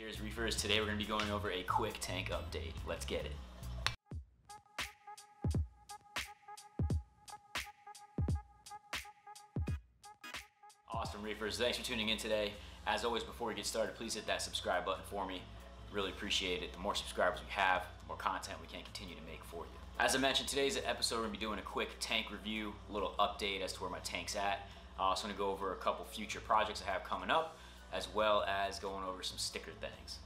Cheers Reefers, today we're gonna be going over a quick tank update. Let's get it. Awesome Reefers, thanks for tuning in today. As always, before we get started, please hit that subscribe button for me. Really appreciate it. The more subscribers we have, the more content we can continue to make for you. As I mentioned, today's episode, we're gonna be doing a quick tank review, a little update as to where my tank's at. I also gonna go over a couple future projects I have coming up, as well as going over some sticker things.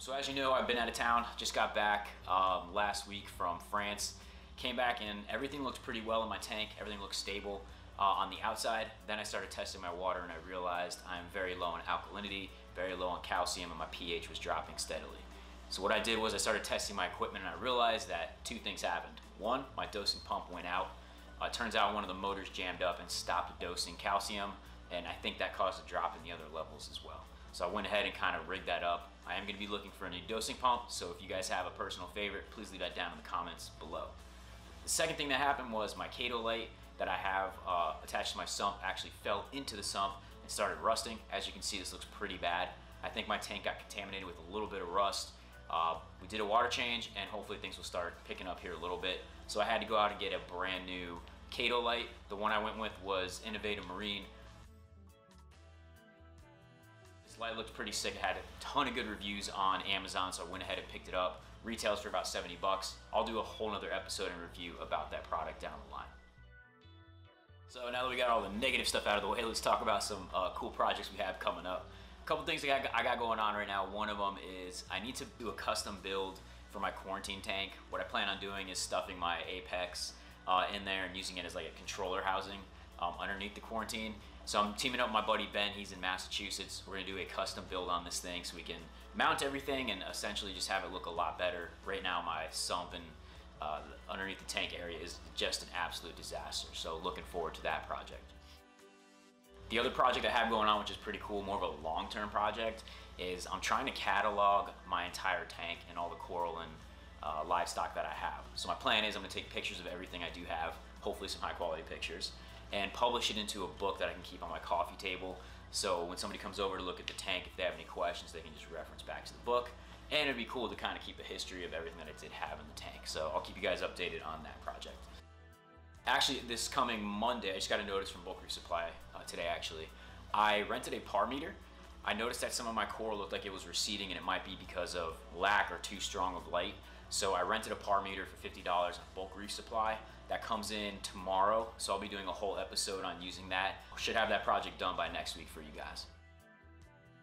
So as you know, I've been out of town, just got back um, last week from France. Came back and everything looked pretty well in my tank, everything looked stable uh, on the outside. Then I started testing my water and I realized I'm very low in alkalinity, very low on calcium, and my pH was dropping steadily. So what I did was I started testing my equipment and I realized that two things happened. One, my dosing pump went out. Uh, it turns out one of the motors jammed up and stopped dosing calcium, and I think that caused a drop in the other levels as well. So I went ahead and kind of rigged that up. I am gonna be looking for a new dosing pump, so if you guys have a personal favorite, please leave that down in the comments below. The second thing that happened was my Chaeto light that I have uh, attached to my sump actually fell into the sump and started rusting. As you can see, this looks pretty bad. I think my tank got contaminated with a little bit of rust. Uh, we did a water change and hopefully things will start picking up here a little bit. So I had to go out and get a brand new Chaeto light. The one I went with was Innovative Marine. This light looked pretty sick. It had a ton of good reviews on Amazon, so I went ahead and picked it up. Retails for about 70 bucks. I'll do a whole nother episode and review about that product down the line. So now that we got all the negative stuff out of the way, let's talk about some uh, cool projects we have coming up. Couple things I got, I got going on right now. One of them is I need to do a custom build for my quarantine tank. What I plan on doing is stuffing my Apex uh, in there and using it as like a controller housing um, underneath the quarantine. So I'm teaming up with my buddy Ben, he's in Massachusetts. We're gonna do a custom build on this thing so we can mount everything and essentially just have it look a lot better. Right now my sump and uh, underneath the tank area is just an absolute disaster. So looking forward to that project. The other project I have going on, which is pretty cool, more of a long-term project, is I'm trying to catalog my entire tank and all the coral and uh, livestock that I have. So my plan is I'm gonna take pictures of everything I do have, hopefully some high quality pictures, and publish it into a book that I can keep on my coffee table. So when somebody comes over to look at the tank, if they have any questions, they can just reference back to the book. And it'd be cool to kind of keep a history of everything that I did have in the tank. So I'll keep you guys updated on that project. Actually, this coming Monday, I just got a notice from Bulk Supply today actually. I rented a par meter. I noticed that some of my coral looked like it was receding and it might be because of lack or too strong of light. So I rented a par meter for $50 on Bulk Reef Supply. That comes in tomorrow, so I'll be doing a whole episode on using that. Should have that project done by next week for you guys.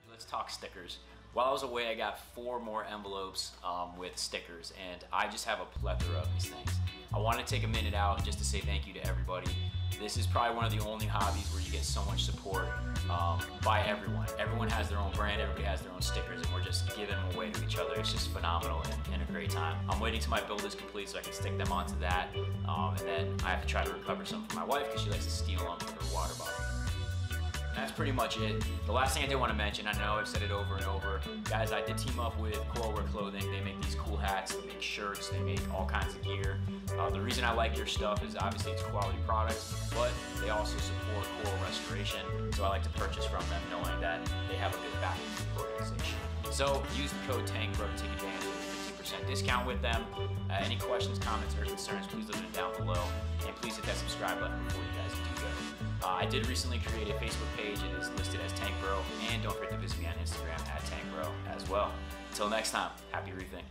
Let's talk stickers. While I was away, I got four more envelopes um, with stickers, and I just have a plethora of these things. I want to take a minute out just to say thank you to everybody. This is probably one of the only hobbies where you get so much support um, by everyone. Everyone has their own brand, everybody has their own stickers, and we're just giving them away to each other. It's just phenomenal and, and a great time. I'm waiting till my build is complete so I can stick them onto that, um, and then I have to try to recover some for my wife because she likes to steal them with her water bottle that's pretty much it. The last thing I did want to mention, I know I've said it over and over, guys, I did team up with Coralwear Clothing. They make these hats, they make shirts, they make all kinds of gear. Uh, the reason I like their stuff is obviously it's quality products, but they also support coral restoration. So I like to purchase from them knowing that they have a good backing organization. So use the code TANKBRO to take advantage of a 15% discount with them. Uh, any questions, comments, or concerns, please leave them down below. And please hit that subscribe button before you guys do go. Uh, I did recently create a Facebook page. It is listed as Tankbruh. And don't forget to visit me on Instagram at Tank Bro as well. Until next time, happy reefing.